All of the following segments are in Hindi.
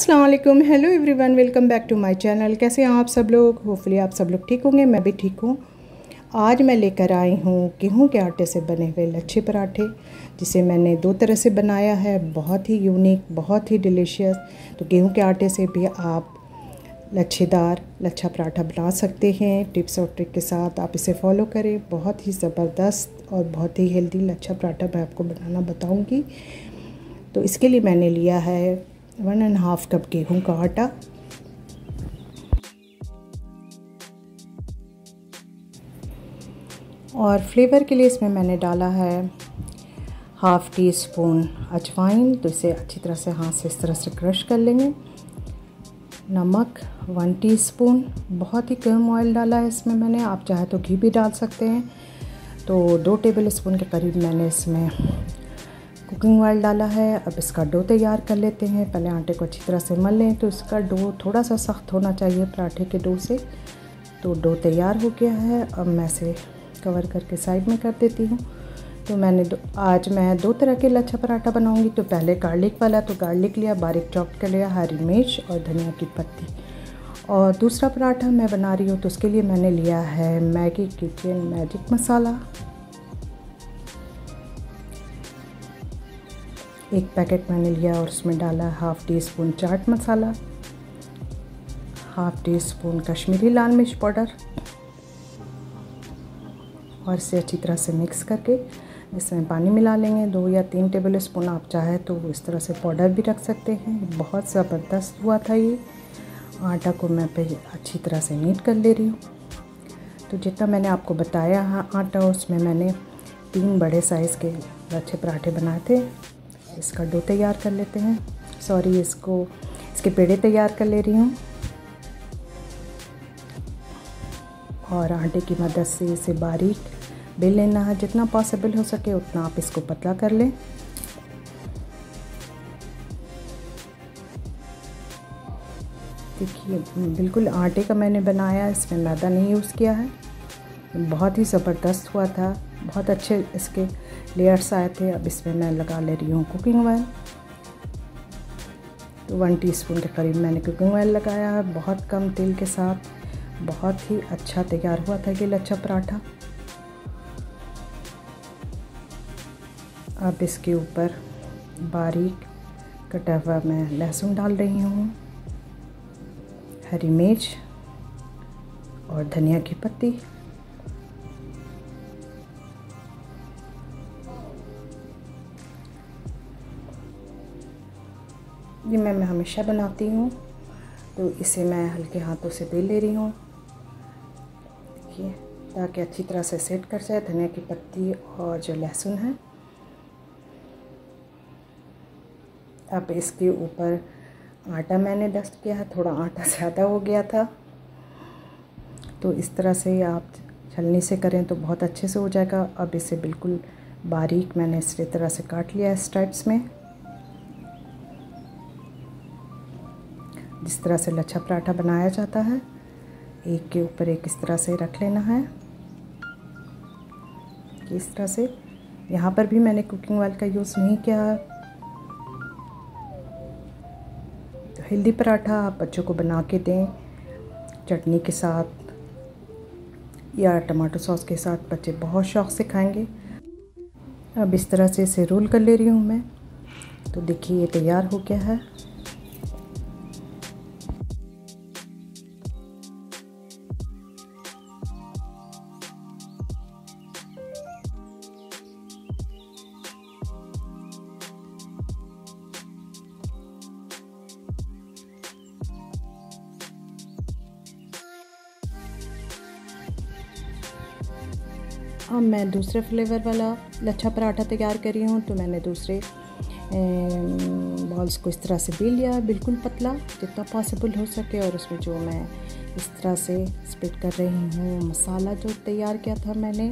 Aslam hello everyone welcome back to my channel कैसे हैं आप सब लोग? होपफुली आप सब लोग ठीक होंगे. मैं भी ठीक हूँ. आज मैं लेकर आई हूँ गेहूँ के आटे से बने हुए लच्छे पराठे, जिसे मैंने दो तरह से बनाया है. बहुत ही यूनिक बहुत ही डिलीशियस तो गेहूँ के आटे से भी आप लच्छेदार, लच्छा पराठा बना सकते हैं. टिप्स और ट्रिक के साथ आप इसे फॉलो करें. बहुत ही ज़बरदस्त और बहुत ही हेल्दी लच्छा पराठा मैं आपको बनाना बताऊँगी. तो इसके लिए मैंने लिया है वन एंड हाफ़ कप गेहूँ का आटा और फ्लेवर के लिए इसमें मैंने डाला है हाफ़ टी स्पून अजवाइन तो इसे अच्छी तरह से हाथ से इस तरह से क्रश कर लेंगे। नमक वन टीस्पून बहुत ही कम ऑयल डाला है इसमें मैंने, आप चाहे तो घी भी डाल सकते हैं। तो दो टेबल स्पून के करीब मैंने इसमें कुकिंग ऑयल डाला है, अब इसका डो तैयार कर लेते हैं। पहले आटे को अच्छी तरह से मल लें तो इसका डो थोड़ा सा सख्त होना चाहिए पराठे के डो से। तो डो तैयार हो गया है, अब मैं इसे कवर करके साइड में कर देती हूँ। तो मैंने दो, आज मैं दो तरह के लच्छा पराठा बनाऊँगी। तो पहले गार्लिक वाला तो गार्लिक लिया, बारीक चॉप कर लिया, हरी मिर्च और धनिया की पत्ती। और दूसरा पराठा मैं बना रही हूँ तो उसके लिए मैंने लिया है मैगी किचन मैजिक मसाला। एक पैकेट मैंने लिया और उसमें डाला half teaspoon chaat masala half teaspoon Kashmiri लाल मिर्च पाउडर और इसे अच्छी तरह से मिक्स करके इसमें पानी मिला लेंगे। दो या तीन टेबल स्पून आप चाहे तो इस तरह से पाउडर भी रख सकते हैं। बहुत ज़बरदस्त हुआ था ये। आटा को मैं पे अच्छी तरह से नीट कर ले रही हूँ। तो जितना मैंने आपको बताया आटा, उसमें मैंने तीन बड़े साइज़ के अच्छे पराठे बनाए थे। इसका डो तैयार कर लेते हैं। सॉरी इसको, इसके पेड़े तैयार कर ले रही हूँ। और आटे की मदद से इसे बारीक बेल लेना है। जितना पॉसिबल हो सके उतना आप इसको पतला कर लें। देखिए, बिल्कुल आटे का मैंने बनाया, इसमें मैदा नहीं यूज़ किया है। बहुत ही ज़बरदस्त हुआ था। बहुत अच्छे इसके लेयर्स आए थे। अब इसमें मैं लगा ले रही हूँ कुकिंग ऑयल तो वन टीस्पून के करीब मैंने कुकिंग ऑयल लगाया है। बहुत कम तेल के साथ बहुत ही अच्छा तैयार हुआ था ये लच्छा पराठा। अब इसके ऊपर बारीक कटा हुआ मैं लहसुन डाल रही हूँ, हरी मिर्च और धनिया की पत्ती। ये मैं मैं हमेशा बनाती हूँ तो इसे मैं हल्के हाथों से बेल ले रही हूँ। देखिए, ताकि अच्छी तरह से सेट कर जाए, धनिया की पत्ती और जो लहसुन है। अब इसके ऊपर आटा मैंने डस्ट किया है, थोड़ा आटा ज़्यादा हो गया था। तो इस तरह से आप छलनी से करें तो बहुत अच्छे से हो जाएगा। अब इसे बिल्कुल बारीक मैंने इस तरह से काट लिया है स्ट्राइप्स में। जिस तरह से लच्छा पराठा बनाया जाता है, एक के ऊपर एक इस तरह से रख लेना है। इस तरह से। यहाँ पर भी मैंने कुकिंग ऑयल का यूज़ नहीं किया। तो हेल्दी पराठा आप बच्चों को बना के दें, चटनी के साथ या टमाटो सॉस के साथ बच्चे बहुत शौक़ से खाएँगे। अब इस तरह से इसे रोल कर ले रही हूँ मैं। तो देखिए ये तैयार हो गया है। अब मैं दूसरे फ्लेवर वाला लच्छा पराठा तैयार कर रही हूँ तो मैंने दूसरे बॉल्स को इस तरह से बेल लिया, बिल्कुल पतला, जितना पॉसिबल हो सके, और उसमें जो मैं इस तरह से स्प्लिट कर रही हूँ, मसाला जो तैयार किया था मैंने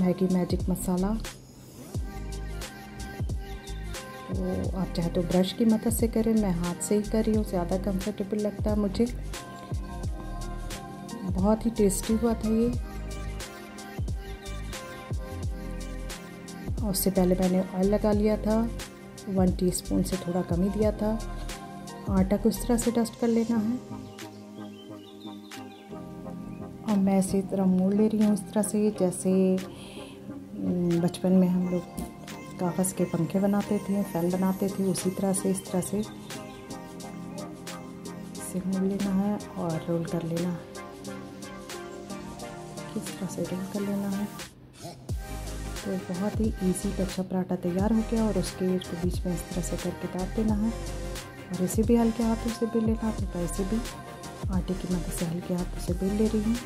मैगी मैजिक मसाला। तो आप चाहे तो ब्रश की मदद से करें, मैं हाथ से ही कर रही हूँ, ज़्यादा कंफर्टेबल लगता है मुझे। बहुत ही टेस्टी हुआ था ये। और उससे पहले मैंने ऑयल लगा लिया था वन टीस्पून से थोड़ा कम ही दिया था। आटा को इस तरह से डस्ट कर लेना है। और मैं इसी तरह मोड़ ले रही हूँ इस तरह से, जैसे बचपन में हम लोग कागज़ के पंखे बनाते थे फ़ैन बनाते थे, उसी तरह से, इस तरह से। इसे मोड़ लेना है और रोल कर लेना है। किस तरह से रोल कर लेना है? तो बहुत ही इजी कच्चा पराठा तैयार हो गया और उसके को बीच में इस तरह से करके दाब देना है। और इसे भी हल्के हाथों से बेल लेना है तो ऐसे भी आटे की मदद से हल्के हाथों से बेल ले रही हूँ।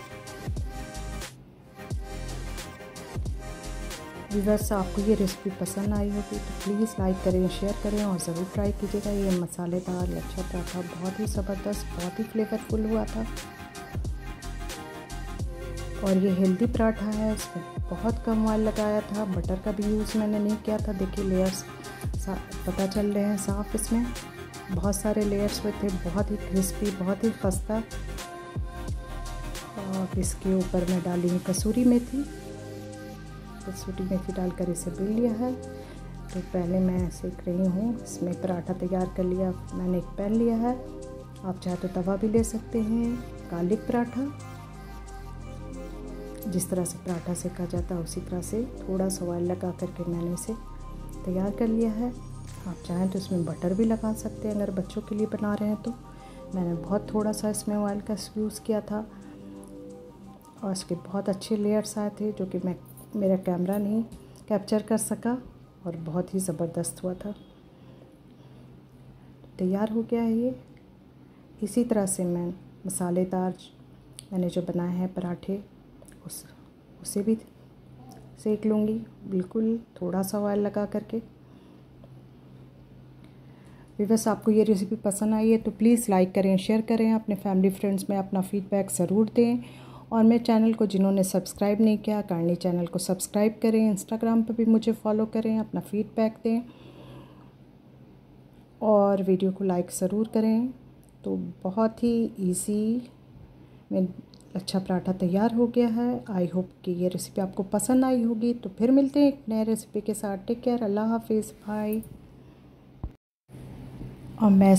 व्यूवर्स आपको ये रेसिपी पसंद आई होगी तो प्लीज़ लाइक करें शेयर करें और ज़रूर ट्राई कीजिएगा। ये मसालेदार लच्छा पराठा बहुत ही ज़बरदस्त, बहुत ही फ्लेवरफुल हुआ था। और ये हेल्दी पराठा है इसमें बहुत कम ऑयल लगाया था बटर का भी यूज़ मैंने नहीं किया था, देखिए लेयर्स पता चल रहे हैं साफ़ इसमें। बहुत सारे लेयर्स हुए थे, बहुत ही क्रिस्पी बहुत ही खस्ता और इसके ऊपर मैं डाली हूँ कसूरी मेथी। कसूरी मेथी डालकर इसे बेल लिया है। तो पहले मैं सेक रही हूँ, इसमें पराठा तैयार कर लिया, मैंने एक पैन लिया है। आप चाहे तो तवा भी ले सकते हैं गार्लिक पराठा। जिस तरह से पराठा सेका जाता है, उसी तरह से थोड़ा सा ऑयल लगा करके मैंने इसे तैयार कर लिया है। आप चाहें तो इसमें बटर भी लगा सकते हैं, अगर बच्चों के लिए बना रहे हैं तो। मैंने बहुत थोड़ा सा इसमें ऑयल का यूज़ किया था। और इसके बहुत अच्छे लेयर्स आए थे, जो कि मैं, मेरा कैमरा नहीं कैप्चर कर सका और बहुत ही ज़बरदस्त हुआ था। तैयार हो गया है ये। इसी तरह से मैं मसालेदार मैंने जो बनाए हैं पराठे उस, उसे भी सेक लूँगी। बिल्कुल थोड़ा सा ऑयल लगा करके। विवस आपको ये रेसिपी पसंद आई है तो प्लीज़ लाइक करें शेयर करें। अपने फैमिली फ्रेंड्स में अपना फीडबैक ज़रूर दें। और मेरे चैनल को जिन्होंने सब्सक्राइब नहीं किया काइंडली चैनल को सब्सक्राइब करें। इंस्टाग्राम पर भी मुझे फॉलो करें, अपना फीडबैक दें। और वीडियो को लाइक ज़रूर करें। तो बहुत ही इजी में अच्छा पराठा तैयार हो गया है। आई होप कि ये रेसिपी आपको पसंद आई होगी। तो फिर मिलते हैं एक नए रेसिपी के साथ। टेक केयर अल्लाह हाफिज़ बाय और मैं